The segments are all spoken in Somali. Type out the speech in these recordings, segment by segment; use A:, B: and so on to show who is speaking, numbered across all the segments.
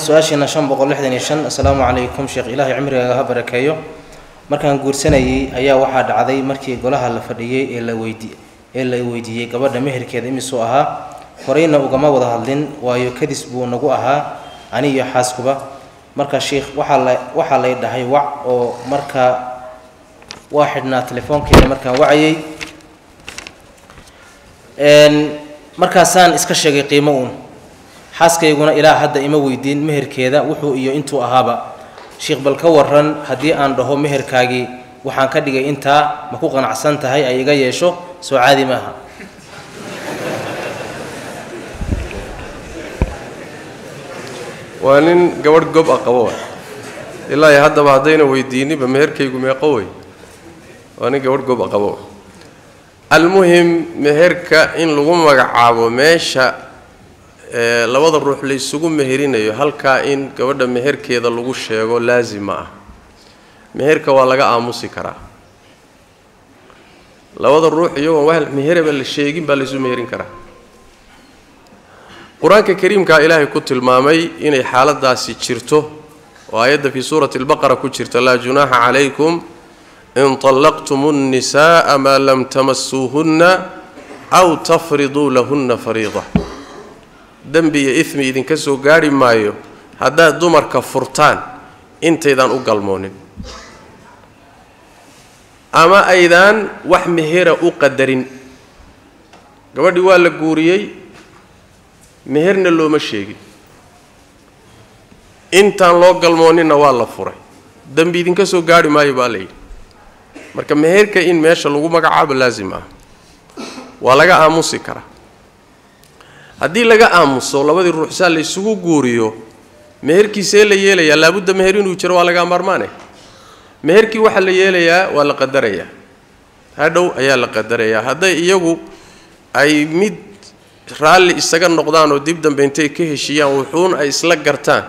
A: su'aashiina shan boqol lixdan iyo shan. Assalaamu calaykum sheekh ilaahay cimrigaaga ha barakeeyo markaan guursanayay ayaa waxaa dhacday markii golaha la fadhiyey ee la weydi ee la weydiiyey gabadha meherkeeda imisuu ahaa. Horeyna ugama wada hadlin waayo kadis buu nagu ahaa ani iyo xaaskuba. Marka sheikh waxaa la waxaa lay dhahay wac oo markaa waa xidhnaa telefoonkeeda markaan wacayay. Markaasaan iska sheegay qiimo uun xaaskayguna ilaa hadda ima weydiin meherkeeda wuxuu iyo intuu ahaaba. Sheikh bal ka waran haddii aan dhaho meherkaagii waxaan ka dhigay intaa ma ku qanacsan tahay ay iga yeesho soo caadi maaha.
B: Waa nin gabadh gob a qabo waay. Ilaa haddaba haddayna weydiininba meherkaygu meeqo wey waa nin gabadh gob a qabo waay. Almuhim meherka in lagu magacaabo meesha ee labada ruux la isugu meherinayo halkaa in gabadha meherkeeda lagu sheego laasim ma ah meherka waa laga aamusi karaa labada ruux iyagoon wax meheraba la sheegin baa laysu meherin karaa qur-aanka kariimkaa ilaahay ku tilmaamay inay xaaladaasi jirto oo aayadda fii suurati albaqara ku jirta laa junaaxa calaykum in طallaqtum الnisaءa maa lam tamasuuhunna aw tafriduu lahunna fariida dembi iyo ismi idinka soo gaarhi maayo haddaad dumarka furtaan intaydaan u galmoonin. Ama aydaan wax mehera u qadarin. Gabadhii waa la guuriyey meherna looma sheegin. Intaan loo galmooninna waa la furay. Dembi idinka soo gaarhi maayo baa la yidhi. Marka meherka in meesha lagu magacaabo laasim ah waa laga aamusi karaa haddii laga aamuso labadii ruux saa la isugu guuriyo meherkiisee la yeelayaa laabudda meher inuu jiro waa laga maarmaane? Meherkii waxaa la yeelayaa waa la qadarayaa. Hadhow ayaa la qadarayaa. Hadday iyagu ay mid raalli isaga noqdaan oo dib dambe intay ka heshiiyaan wuxuun ay isla gartaan.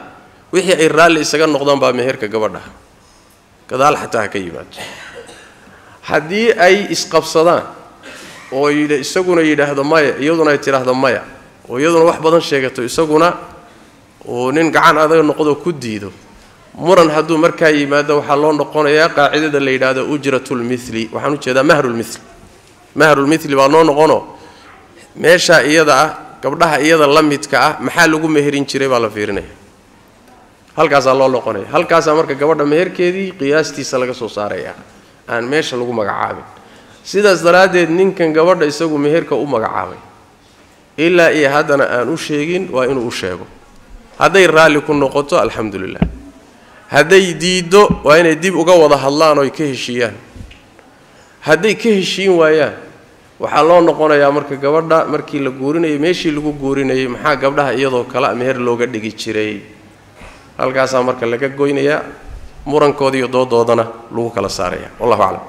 B: Wixii ay raalli isaga noqdaan baa meherka gabadha. Gadaal xataa ha ka yimaado. Haddii ay isqabsadaan oo isaguna yidhaahdo maya iyaduna ay tidhaahdo maya oo iyaduna wax badan sheegato isaguna uu nin gacan adag noqdo ku diido. Muran hadduu markaa yimaado waxaa loo noqonayaa qaacidada la yidhaahdo ujratulmithli waxaan u jeedaa mahrulmithli mahrulmithli baa noo noqono. Meeshaa iyada ah gabdhaha iyada la midka ah maxaa lagu meherin jiray baa la fiirinaya. Halkaasaa loo noqonaya halkaasaa marka gabadha meherkeedii qiyaastiisa laga soo saaraya. Aan meesha lagu magacaabin. Sidaas daraaddeed ninkan gabadha isagu meherka u magacaabay ilaa iyo haddana aan u sheegin waa inuu u sheego. Hadday raalli ku noqoto alxamdu lilah hadday diiddo waa inay dib uga wada hadlaan oo ay ka heshiiyaan. Hadday ka heshiin waayaan waxaa loo noqonayaa marka gabadha markii la guurinayay meeshii lagu guurinayay maxaa gabdhaha iyadoo kale meher looga dhigi jiray? Halkaasaa marka laga goynayaa murankoodi iyo doodoodana lagu kala saaraya wallahu aclam